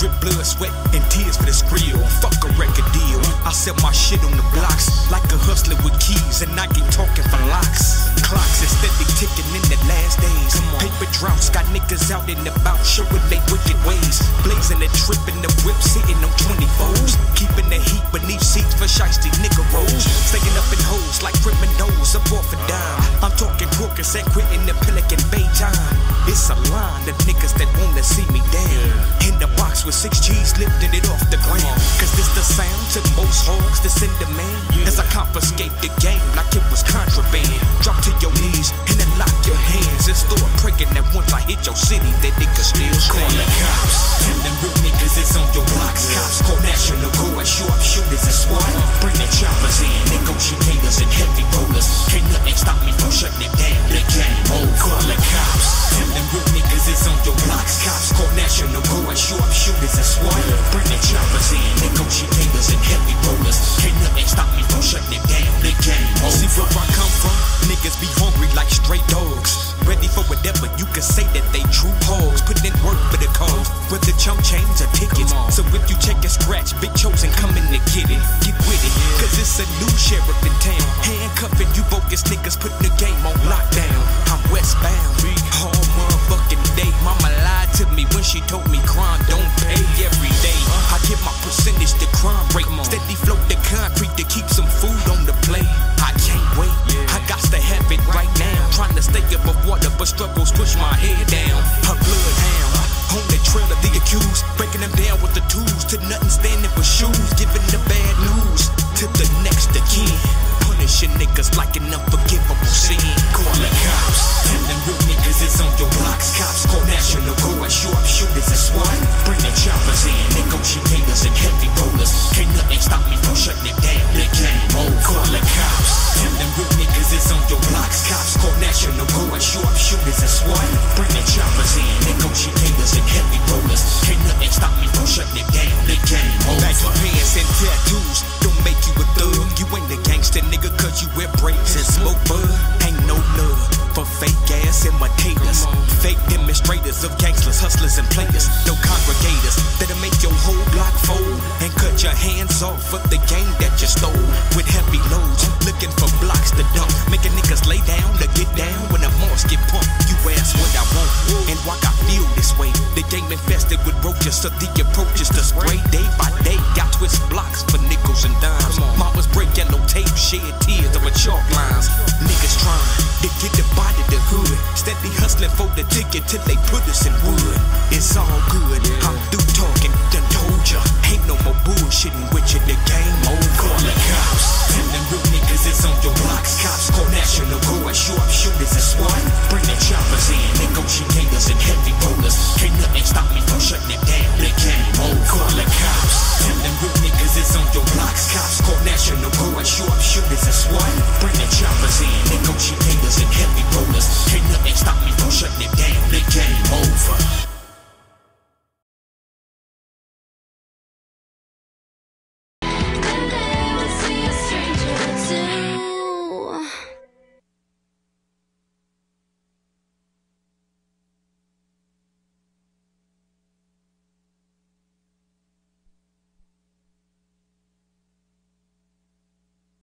drip blood, sweat, and tears for this skrill. Fuck a record deal. I sell my shit on the blocks like a hustler with keys, and I get talking for locks. Clocks is steady ticking in the last days. Paper droughts got niggas out and about showing and the Pelican Bay time. It's a line of niggas that wanna see me down. In the box with six G's lifting it off the ground. Cause this the sound to most hogs that's in demand. As I confiscate the game like it was contraband. Drop to your knees and then lock your hands and start praying that once I hit your city, that niggas still Call the cops. Tell them real niggas is on your blocks. Cops call national guard, sharpshooters and SWAT. Sharpshooters and SWAT. Bring the choppers in, negotiators and heavy rollers. Can't nothing stop me from shutting it down. The game See over. where I come from? Niggas be hungry like stray dogs. Ready for whatever you can say that they true hogs. Put in work for the cause. Whether chump chains or tickets. So if you check and scratch, big chosen coming to get it. Get with it. Cause it's a new sheriff in town. Handcuffing you bogus niggas putting the game on lockdown. I'm westbound. All motherfucking day. Mama lied to me when she told me but struggles push my head down. Her bloodhound. On the trail of the accused, breaking them down with the tools to nothing standing for shoes, giving the bad news to the next kin. Punishing niggas like an hustlers, and players. No congregators that'll make your whole block fold and cut your hands off for the game that you stole. With heavy loads, looking for blocks to dump. Making niggas lay down to get down when the moss get pumped. You ask what I want and why I feel this way. The game infested with roaches, so the approach is to spray day by day. Got twist blocks for nickels and dimes. Mamas break yellow tape, shed tears over chalk lines. Niggas trying to get the body to hood. Steady hustling for the ticket till they shitting with you, the game over. Call the cops, and them real niggas is on your blocks. Cops call National Guard, up, shooters and SWAT. Bring the choppers in, negotiators and heavy rollers. Can't nothing stop me from shutting it down, the game over. Call the cops, and them real niggas is on your blocks. Cops call National Guard, up, shooters and SWAT. Bring the choppers in, negotiators and heavy rollers. Can't nothing stop me from shutting it down.